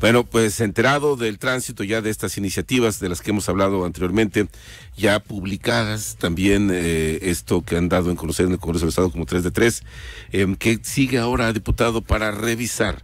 Bueno, pues enterado del tránsito ya de estas iniciativas de las que hemos hablado anteriormente, ya publicadas, también eh, esto que han dado en conocer en el Congreso del Estado como 3 de 3, eh, que sigue ahora, diputado, para revisar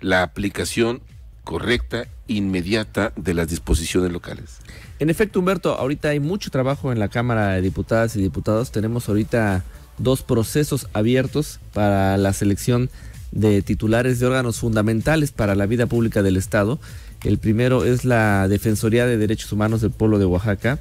la aplicación correcta, inmediata de las disposiciones locales. En efecto, Humberto, ahorita hay mucho trabajo en la Cámara de Diputadas y Diputados. Tenemos ahorita dos procesos abiertos para la selección de titulares de órganos fundamentales para la vida pública del Estado. El primero es la Defensoría de Derechos Humanos del Pueblo de Oaxaca.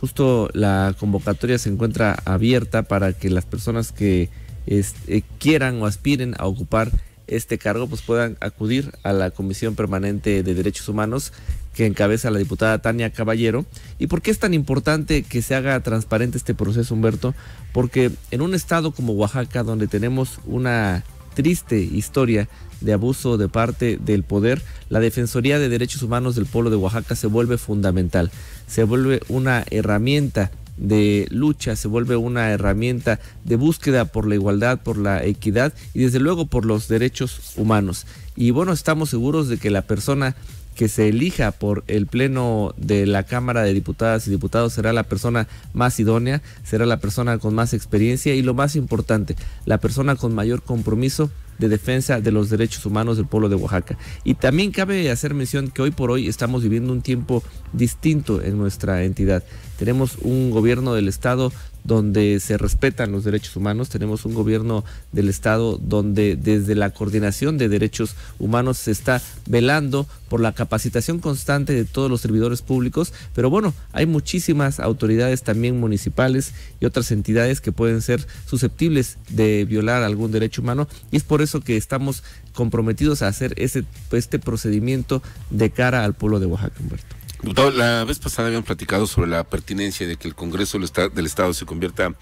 Justo la convocatoria se encuentra abierta para que las personas que eh, quieran o aspiren a ocupar este cargo pues puedan acudir a la Comisión Permanente de Derechos Humanos que encabeza la diputada Tania Caballero. ¿Y por qué es tan importante que se haga transparente este proceso, Humberto? Porque en un estado como Oaxaca, donde tenemos una triste historia de abuso de parte del poder, la Defensoría de Derechos Humanos del pueblo de Oaxaca se vuelve fundamental, se vuelve una herramienta de lucha, se vuelve una herramienta de búsqueda por la igualdad, por la equidad y desde luego por los derechos humanos. Y bueno, estamos seguros de que la persona que se elija por el Pleno de la Cámara de Diputadas y Diputados será la persona más idónea, será la persona con más experiencia y lo más importante, la persona con mayor compromiso de defensa de los derechos humanos del pueblo de Oaxaca. Y también cabe hacer mención que hoy por hoy estamos viviendo un tiempo distinto en nuestra entidad. Tenemos un gobierno del Estado donde se respetan los derechos humanos, tenemos un gobierno del Estado donde desde la coordinación de derechos humanos se está velando por la capacitación constante de todos los servidores públicos, pero bueno, hay muchísimas autoridades también municipales y otras entidades que pueden ser susceptibles de violar algún derecho humano. Y es por eso que estamos comprometidos a hacer ese, este procedimiento de cara al pueblo de Oaxaca, Humberto la vez pasada habían platicado sobre la pertinencia de que el Congreso del Estado se convierta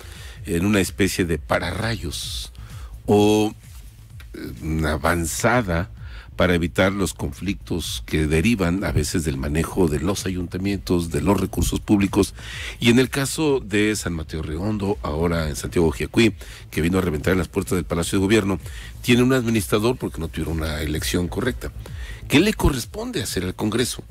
en una especie de pararrayos o eh, una avanzada para evitar los conflictos que derivan a veces del manejo de los ayuntamientos, de los recursos públicos. Y en el caso de San Mateo Redondo, ahora en Santiago Giacuí, que vino a reventar en las puertas del Palacio de Gobierno, tiene un administrador porque no tuvieron una elección correcta. ¿Qué le corresponde hacer al Congreso?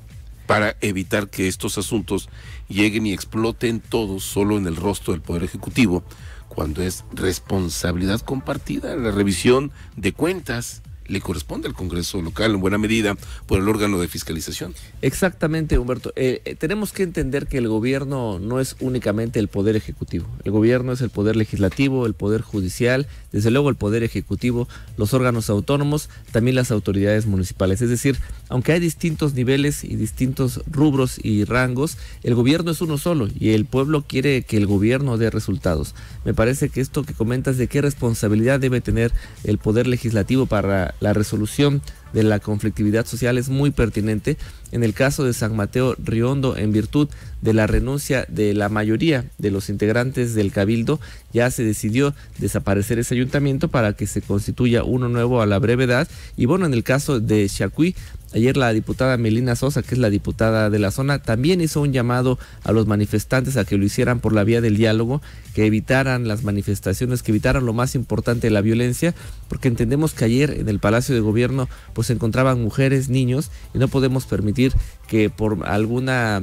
Para evitar que estos asuntos lleguen y exploten todos solo en el rostro del Poder Ejecutivo, cuando es responsabilidad compartida la revisión de cuentas le corresponde al Congreso local en buena medida por el órgano de fiscalización. Exactamente, Humberto. Eh, eh, tenemos que entender que el gobierno no es únicamente el poder ejecutivo. El gobierno es el poder legislativo, el poder judicial, desde luego el poder ejecutivo, los órganos autónomos, también las autoridades municipales. Es decir, aunque hay distintos niveles y distintos rubros y rangos, el gobierno es uno solo y el pueblo quiere que el gobierno dé resultados. Me parece que esto que comentas de qué responsabilidad debe tener el poder legislativo para la resolución de la conflictividad social es muy pertinente. En el caso de San Mateo Riondo, en virtud de la renuncia de la mayoría de los integrantes del Cabildo, ya se decidió desaparecer ese ayuntamiento para que se constituya uno nuevo a la brevedad. Y bueno, en el caso de Chacuí, Ayer la diputada Melina Sosa, que es la diputada de la zona, también hizo un llamado a los manifestantes a que lo hicieran por la vía del diálogo, que evitaran las manifestaciones, que evitaran lo más importante, la violencia, porque entendemos que ayer en el Palacio de Gobierno pues se encontraban mujeres, niños, y no podemos permitir que por alguna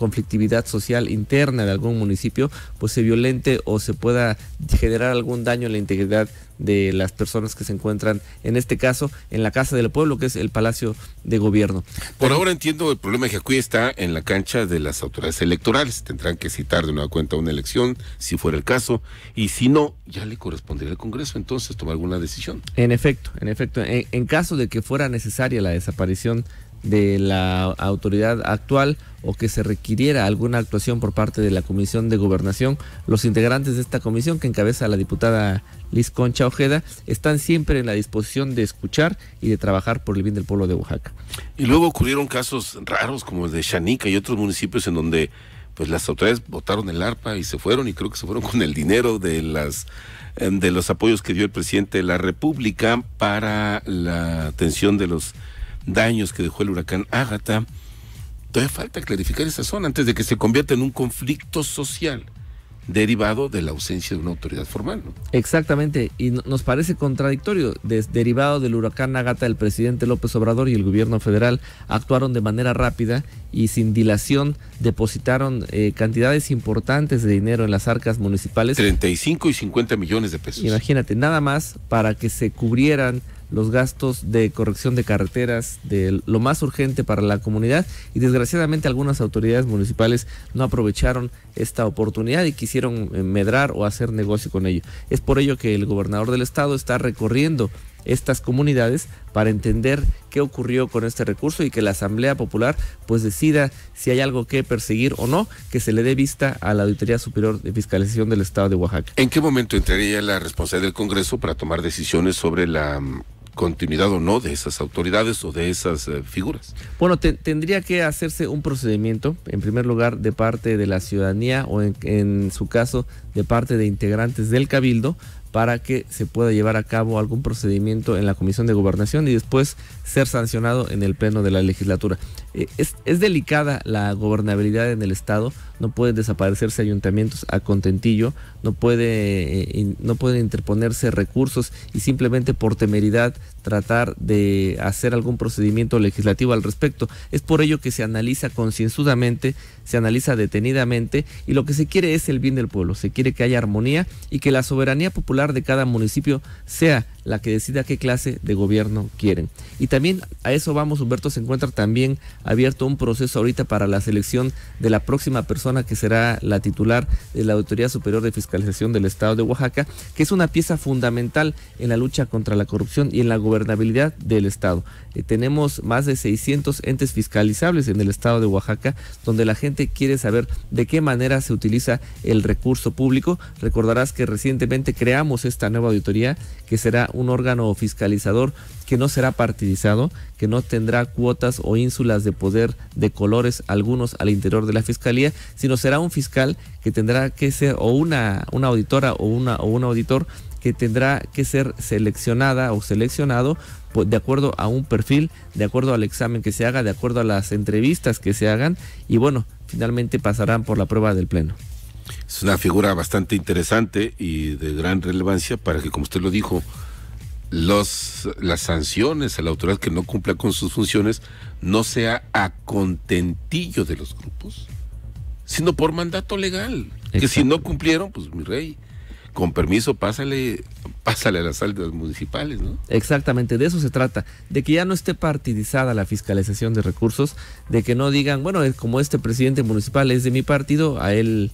conflictividad social interna de algún municipio, pues se violente o se pueda generar algún daño en la integridad de las personas que se encuentran, en este caso, en la Casa del Pueblo, que es el Palacio de Gobierno. Por ahora entiendo, el problema de Jacuí está en la cancha de las autoridades electorales. Tendrán que citar de nueva cuenta una elección, si fuera el caso, y si no, ya le correspondería al Congreso entonces tomar alguna decisión. En efecto, en efecto, en caso de que fuera necesaria la desaparición de la autoridad actual o que se requiriera alguna actuación por parte de la Comisión de Gobernación, los integrantes de esta comisión que encabeza la diputada Liz Concha Ojeda están siempre en la disposición de escuchar y de trabajar por el bien del pueblo de Oaxaca. Y luego ocurrieron casos raros como el de Chanica y otros municipios en donde pues las autoridades votaron el arpa y se fueron y creo que se fueron con el dinero de las em, de los apoyos que dio el presidente de la República para la atención de los daños que dejó el huracán Ágata. Todavía falta clarificar esa zona antes de que se convierta en un conflicto social derivado de la ausencia de una autoridad formal. ¿no? Exactamente, y nos parece contradictorio. derivado del huracán Agata, el presidente López Obrador y el gobierno federal actuaron de manera rápida y sin dilación depositaron eh, cantidades importantes de dinero en las arcas municipales. 35 y 50 millones de pesos. Imagínate, nada más para que se cubrieran los gastos de corrección de carreteras, de lo más urgente para la comunidad y desgraciadamente algunas autoridades municipales no aprovecharon esta oportunidad y quisieron eh, medrar o hacer negocio con ello. Es por ello que el gobernador del estado está recorriendo estas comunidades para entender qué ocurrió con este recurso y que la Asamblea Popular pues decida si hay algo que perseguir o no, que se le dé vista a la Auditoría Superior de Fiscalización del Estado de Oaxaca. ¿En qué momento entraría la responsabilidad del Congreso para tomar decisiones sobre la continuidad o no de esas autoridades o de esas eh, figuras. Bueno, tendría que hacerse un procedimiento, en primer lugar, de parte de la ciudadanía o en su caso, de parte de integrantes del cabildo, para que se pueda llevar a cabo algún procedimiento en la Comisión de Gobernación y después ser sancionado en el Pleno de la legislatura. Eh, es, delicada la gobernabilidad en el Estado, no pueden desaparecerse ayuntamientos a contentillo, no, puede, eh, no pueden interponerse recursos y simplemente por temeridad tratar de hacer algún procedimiento legislativo al respecto. Es por ello que se analiza concienzudamente, se analiza detenidamente y lo que se quiere es el bien del pueblo, se quiere que haya armonía y que la soberanía popular de cada municipio sea la que decida qué clase de gobierno quieren. Y también a eso vamos, Humberto, se encuentra también abierto un proceso ahorita para la selección de la próxima persona que será la titular de la Autoridad Superior de Fiscalización del Estado de Oaxaca, que es una pieza fundamental en la lucha contra la corrupción y en la gobernabilidad del Estado. Eh, tenemos más de 600 entes fiscalizables en el Estado de Oaxaca, donde la gente quiere saber de qué manera se utiliza el recurso público. Recordarás que recientemente creamos esta nueva auditoría que será un órgano fiscalizador que no será partidizado, que no tendrá cuotas o ínsulas de poder de colores algunos al interior de la fiscalía, sino será un fiscal que tendrá que ser o una, una auditora o, una, o un auditor que tendrá que ser seleccionada o seleccionado de acuerdo a un perfil, de acuerdo al examen que se haga, de acuerdo a las entrevistas que se hagan y bueno, finalmente pasarán por la prueba del Pleno. Es una figura bastante interesante y de gran relevancia para que, como usted lo dijo, los, las sanciones a la autoridad que no cumpla con sus funciones no sea a contentillo de los grupos, sino por mandato legal. Que si no cumplieron, pues mi rey, con permiso, pásale, pásale a las altas municipales, ¿no? Exactamente, de eso se trata, de que ya no esté partidizada la fiscalización de recursos, de que no digan, bueno, como este presidente municipal es de mi partido, a él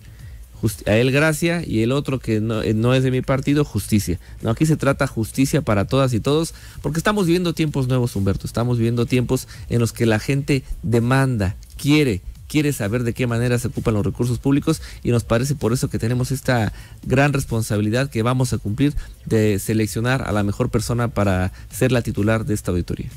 a él gracia y el otro que no, eh, no, es de mi partido, justicia. No, aquí se trata justicia para todas y todos, porque estamos viviendo tiempos nuevos, Humberto. Estamos viviendo tiempos en los que la gente demanda, quiere, quiere saber de qué manera se ocupan los recursos públicos y nos parece por eso que tenemos esta gran responsabilidad que vamos a cumplir de seleccionar a la mejor persona para ser la titular de esta auditoría.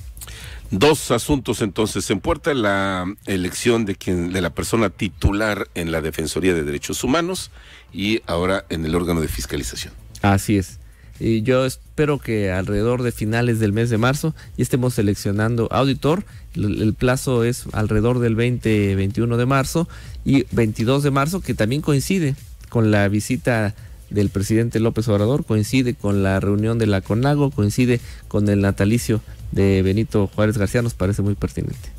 Dos asuntos entonces. En puerta la elección de quien, de la persona titular en la Defensoría de Derechos Humanos y ahora en el órgano de fiscalización. Así es. Y yo espero que alrededor de finales del mes de marzo ya estemos seleccionando auditor. El, plazo es alrededor del 20-21 de marzo y 22 de marzo, que también coincide con la visita del presidente López Obrador, coincide con la reunión de la CONAGO, coincide con el natalicio de Benito Juárez García nos parece muy pertinente.